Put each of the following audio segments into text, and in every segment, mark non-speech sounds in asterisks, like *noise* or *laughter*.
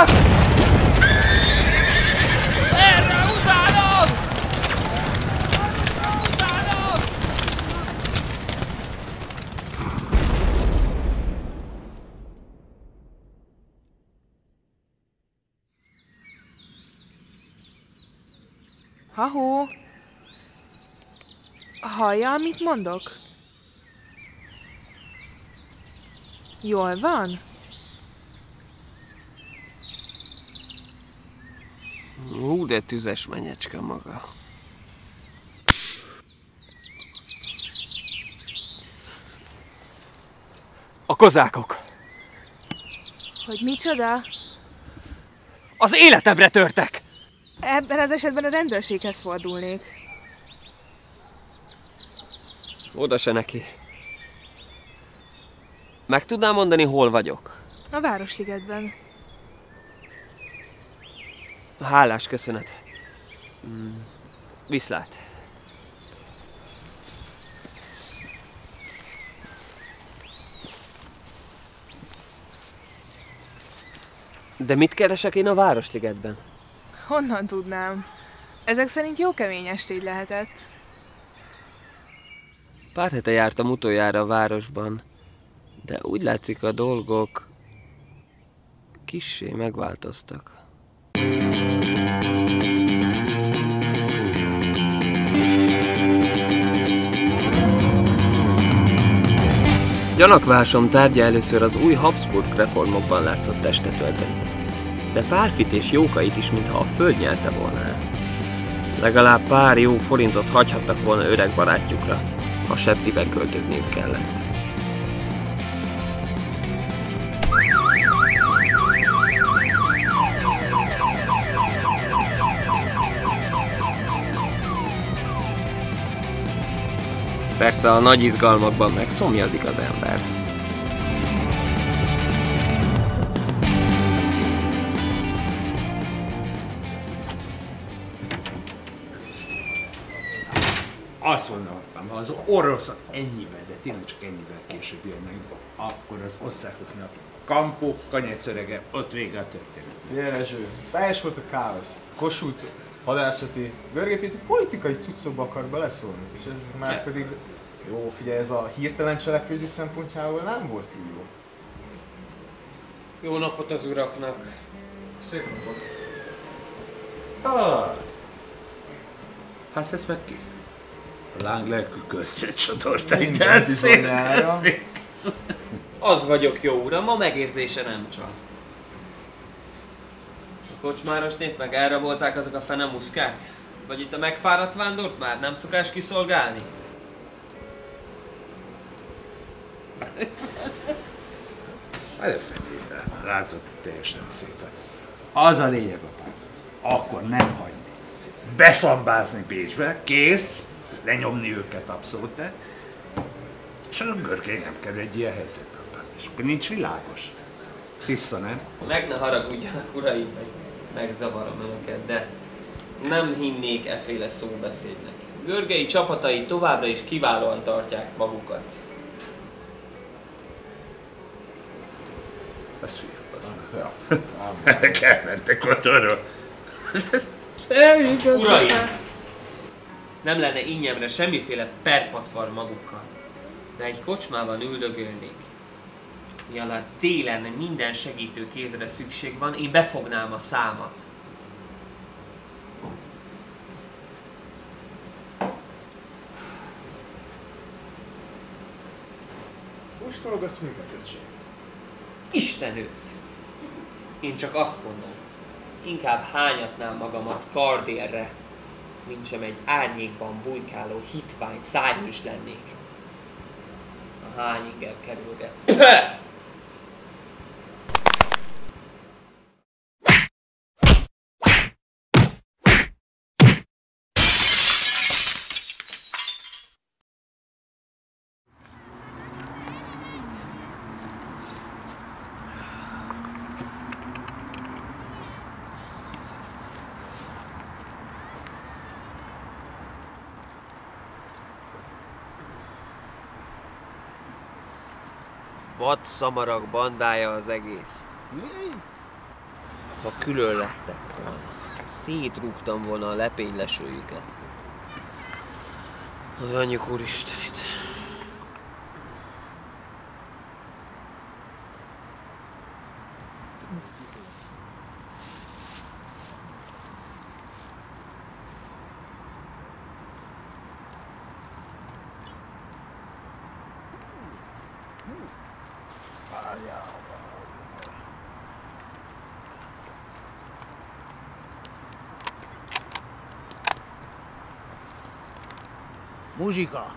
Arra! Erre utálom! Utálom! Hahó! Hallja, amit mondok? Jól van? De tüzes menyecske maga. A kozákok! Hogy micsoda? Az életemre törtek! Ebben az esetben a rendőrséghez fordulnék. Oda se neki. Meg tudnám mondani, hol vagyok? A Városligetben. Hálás köszönet. Mm. Viszlát. De mit keresek én a Városligetben? Honnan tudnám? Ezek szerint jó kemény estény lehetett. Pár hete jártam utoljára a városban, de úgy látszik a dolgok kissé megváltoztak. Gyanakvásom tárgya először az új Habsburg reformokban látszott testet ölteni. De Pálfit és Jókait is, mintha a föld nyelte volna el. Legalább pár jó forintot hagyhattak volna öreg barátjukra, ha septiben költözniük kellett. Persze a nagy izgalmakban meg szomjazik az ember. Azt mondtam, ha az oroszok ennyivel, de tényleg csak ennyivel később jönnek, akkor az osztrákoknak Kampó, kanyecörege, ott vége a történet. Jeleső, teljes volt a káosz. Kossuth hadászati, Görgépéti politikai cuccokba akar beleszólni, és ez már pedig, jó, figyelj, ez a hirtelen cselekvési szempontjából nem volt túl jó. Jó napot az uraknak! Szép napot. Ah, Hát ez meg ki? a láng lelkű. Minden bizonyára. *laughs* Az vagyok, jó uram, a megérzése nem csal. Kocsmáros nép meg elrabolták azok a fene muszkák? Vagy itt a megfáradt vándort már nem szokás kiszolgálni? *laughs* Előfedébe, látod, teljesen szét vagy. Az a lényeg, apám. Akkor nem hagyni. Beszambázni Bécsbe, kész, lenyomni őket abszolút, de és a kell egy ilyen helyzetbe, apám. És akkor nincs világos. Tiszta, nem? Meg ne haragudjanak, uraim, meg megzavarom önöket, de nem hinnék eféle szóbeszédnek. Görgei csapatai továbbra is kiválóan tartják magukat. Az fiú, az Ja. Elmentek otthonról. Uraim! Nem lenne ingyemre semmiféle perpatvar magukkal, de egy kocsmában üldögölnék. Mielőtt télen minden segítő kézre szükség van, én befognám a számat. Most hallgass minket, öcsém. Isten őriz! Én csak azt mondom, inkább hányatnám magamat kardélre, mint sem egy árnyékban bujkáló hitvány szájhős lennék. A hány inger kerülget. Vad szamarak bandája az egész. ha külön lettek volna. Szétrúgtam volna a lepénylesőjüket. Az anyjuk úristenit. Muzsika!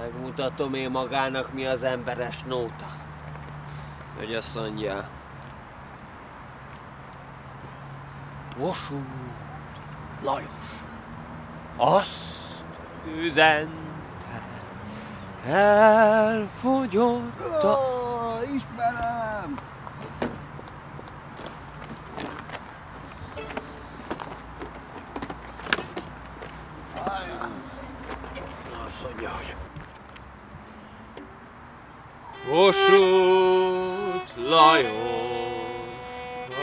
Megmutatom én magának, mi az emberes nóta. Hogy azt mondja. Vasút Lajos. Azt üzente, elfogyott a... Oh, ismerem! Azt mondja, hogy Kossuth Lajos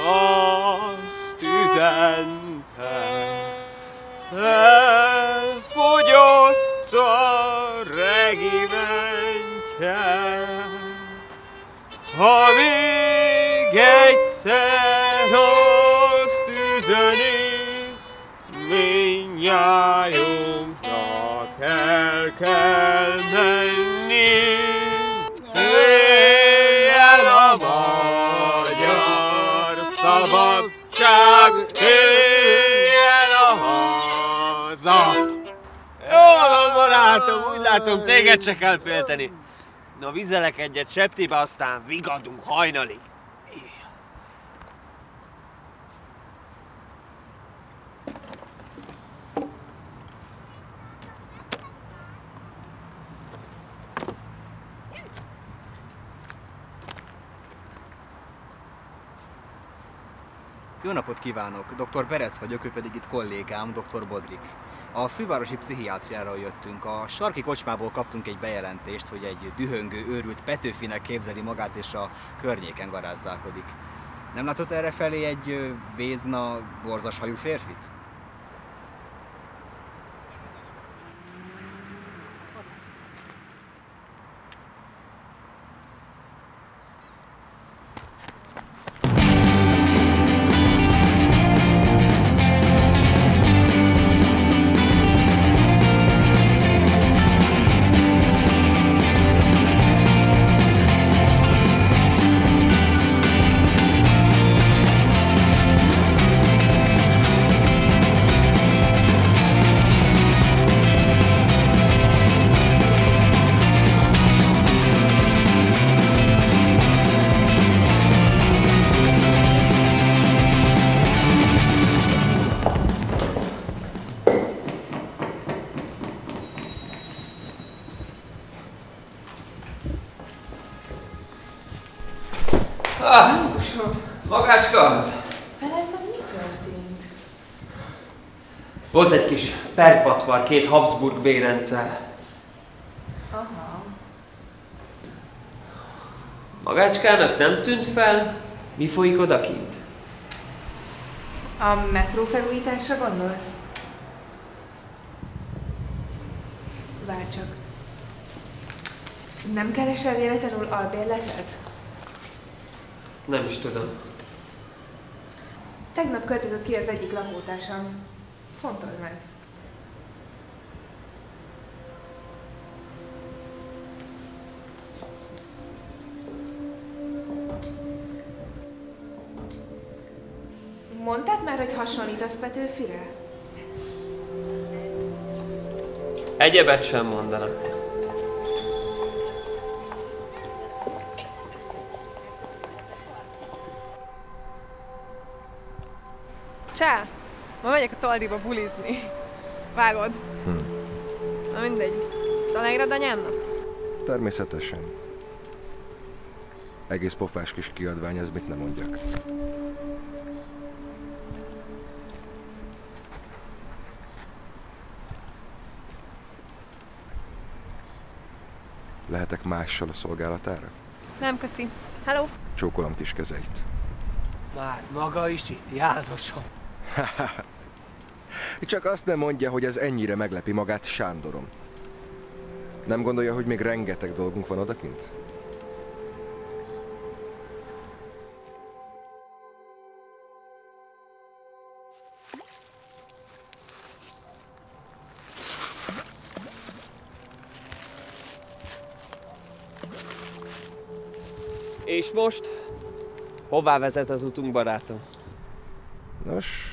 azt üzente, regimentje. Ha még egyszer azt üzeni, mindnyájunknak el kell menni. Éljen a magyar szabadság, éljen a haza! Jól van, barátom, úgy látom, téged se kell félteni. Na, vizelek egyet septibe, aztán vigadunk hajnalig. Napot kívánok! Dr. Berec vagyok, ő pedig itt kollégám, Dr. Bodrik. A fővárosi pszichiátriáról jöttünk. A sarki kocsmából kaptunk egy bejelentést, hogy egy dühöngő, őrült Petőfinek képzeli magát és a környéken garázdálkodik. Nem látott erre felé egy vézna, borzas hajú férfit? Volt egy kis perpatvar két Habsburg bérenccel. Aha. Magácskának nem tűnt fel, mi folyik odakint? A metró felújításra gondolsz? Várj csak. Nem keresel véletlenül albérletet? Nem is tudom. Tegnap költözött ki az egyik lakótársam. Fontold meg. Mondtad már, hogy hasonlítasz Petőfire? Egyebet sem mondanak. Csá! Ma megyek a Toldiba bulizni. Vágod? Hm. Na mindegy. Ezt aláírod anyámnak? Természetesen. Egész pofás kis kiadvány, ez mit nem mondjak. Lehetek mással a szolgálatára? Nem, köszi. Hello? Csókolom kis kezeit. Már maga is itt, Jánosom. *laughs* Csak azt nem mondja, hogy ez ennyire meglepi magát Sándorom. Nem gondolja, hogy még rengeteg dolgunk van odakint? És most? Hová vezet az utunk, barátom? Nos,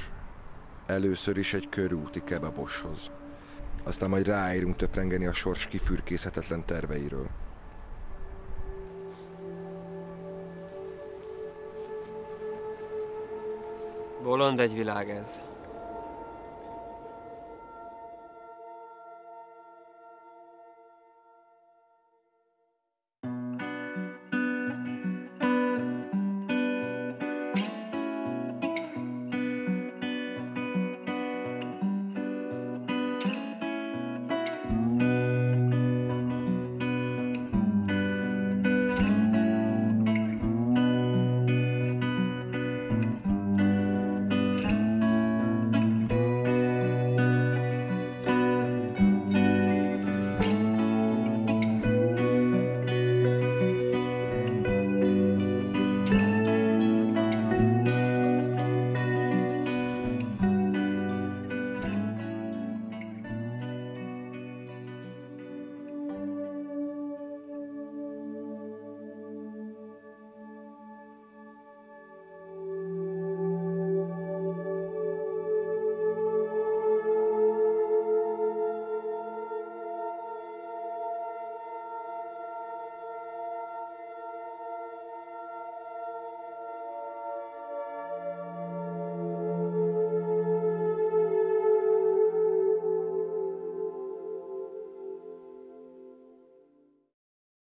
először is egy körúti kebaboshoz. Aztán majd ráérünk töprengeni a sors kifürkészhetetlen terveiről. Bolond egy világ ez.